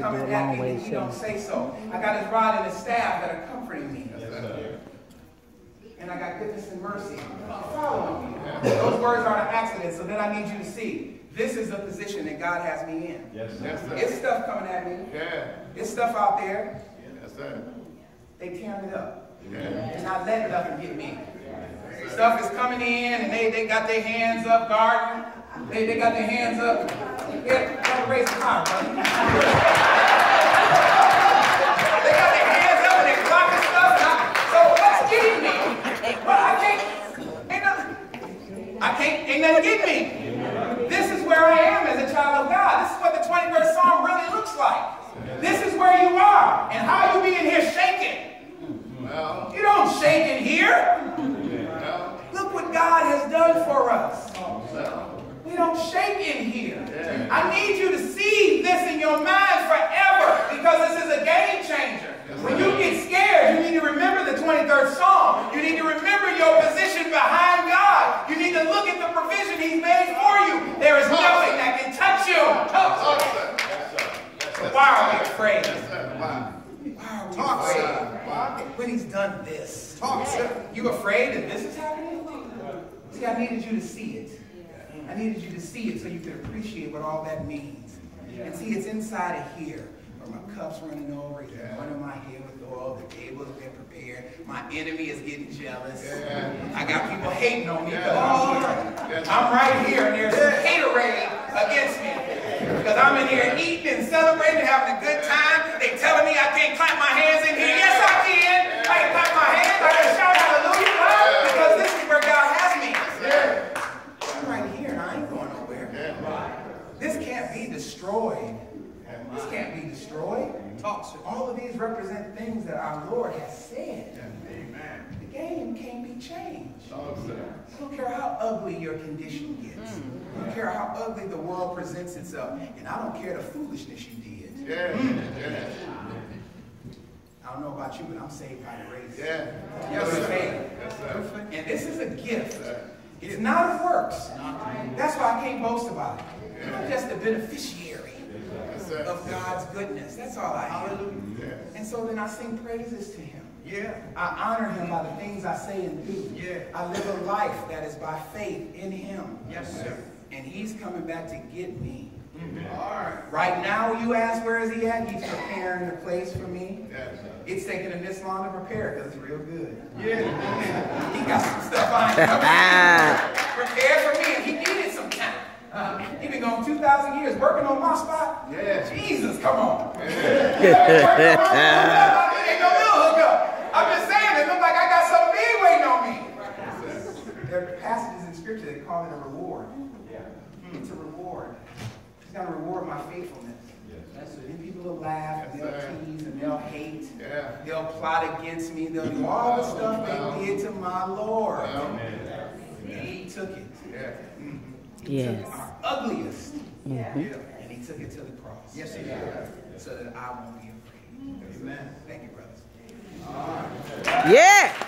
do coming a at long me, way, and he don't say so. I got his rod and his staff that are comforting me. And I got goodness and mercy following me. Those words aren't an accident, so then I need you to see. This is the position that God has me in. Yes, sir. It's stuff coming at me. Yeah. It's stuff out there. Yes, sir. They tearing it up. Yeah. They're not letting nothing get me. Stuff is coming in and they, they got their hands up guarding. They, they got their hands up. Yeah, gotta raise the car, brother. they got their hands up and they're blocking stuff. I, so what's getting me? I can't, ain't nothing, I can't, ain't nothing getting me. This is where I am as a child of God. This is what the 21st Psalm really looks like. This is where you are. And how you be in here shaking. Well, You don't shake in here. Look what God has done for us. Don't shake in here. Yeah. I need you to see this in your mind forever because this is a game changer. When you get scared, you need to remember the 23rd Psalm. You need to remember your position behind God. You need to look at the provision He's made for you. There is nothing that can touch you. Talk, sir. Yes, sir. Yes, sir. Why are we afraid? Why? Are we Talk, afraid? When He's done this. Talk, sir. You afraid that this is happening? See, I needed you to see it. I needed you to see it so you could appreciate what all that means. And see, it's inside of here where my cup's running over, it's running my head with oil, the table has been prepared, my enemy is getting jealous. Yeah. I got people hating on me because Yeah. I'm right here and there's some haterade against me. Because I'm in here eating and celebrating, and having a good time. They telling me I can't clap my hands in here. Yes, I can. I can clap my hands. I can shout hallelujah. Why? Because this is where God has me. I'm right here and I ain't going nowhere. This can't be destroyed. This can't be destroyed. All of these represent things that our Lord has said. The game can't be changed. I don't care how ugly your condition gets. I don't care how ugly the world presents itself. And I don't care the foolishness you did. Yeah. Yeah. I don't know about you, but I'm saved by grace. Yeah. Yes, sir. Yes, sir. And this is a gift. It's not of works. That's why I can't boast about it. I'm just a beneficiary. Of God's goodness. That's all I am. Yeah. And so then I sing praises to him. Yeah. I honor him by the things I say and do. Yeah. I live a life that is by faith in him. Yes, sir. And he's coming back to get me. Mm-hmm. All right. Right now, you ask where is he at? He's preparing the place for me. Yes. It's taking him this long to prepare because it's real good. Yeah. He got some stuff on him. Prepared for me, and he needed some time. He been going 2,000 years working on my spot. Yeah. Jesus, come on. Ain't no little hookup. I'm just saying, it look like I got something big waiting on me. There are passages in Scripture that call it a reward. Yeah. It's a reward. He's going to reward my faithfulness. So then people will laugh, and they'll sir. tease, and they'll hate. Yeah. They'll plot against me. They'll do all the stuff they did to my Lord. Well, And he took it. yeah. He Yes. took our ugliest. Yeah. And he took it to the cross. Yes, he did. So that I won't be afraid. Amen. Thank you, brothers. Yeah.